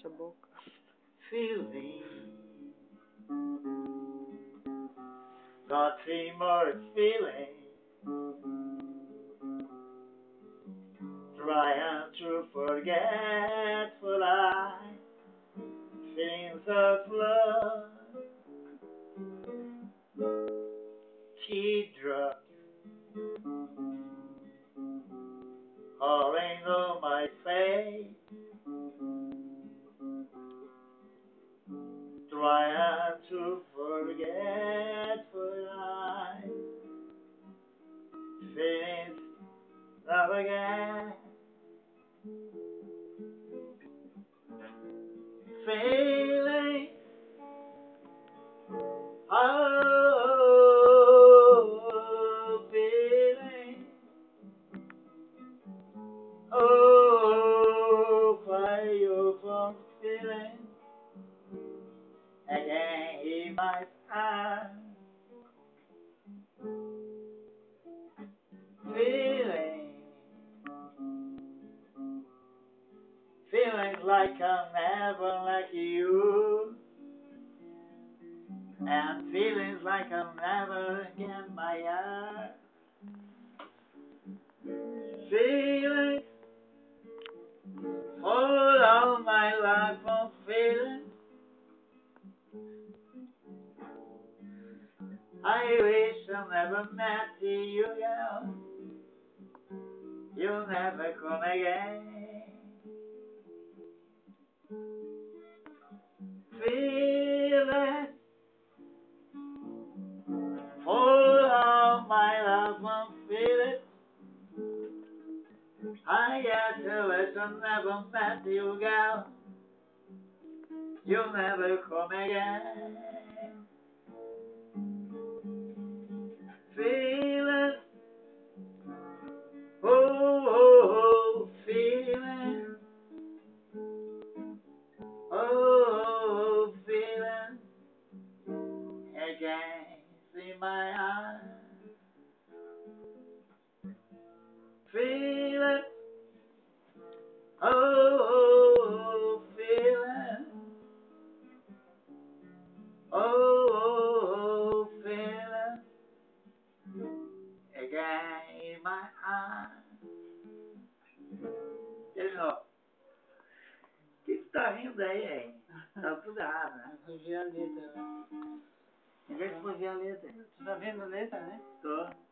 fecha a boca. feeling. Got three feeling. Trying to forget what I feelings of love. Teardrops falling on my face. Again. Feeling oh feeling oh why you again in my time. Like I'm never like you, and feelings like I'm never again my heart. Feelings hold all my life on feeling. I wish I never met you, girl. You'll never come again. I got to I never met you, girl. You'll never come again. Pessoal, o que que tá rindo aí, hein? Tá tudo errado, né? Eu vi a letra, né? Ninguém foi ver a letra. Tu tá vendo a letra, né? Tô.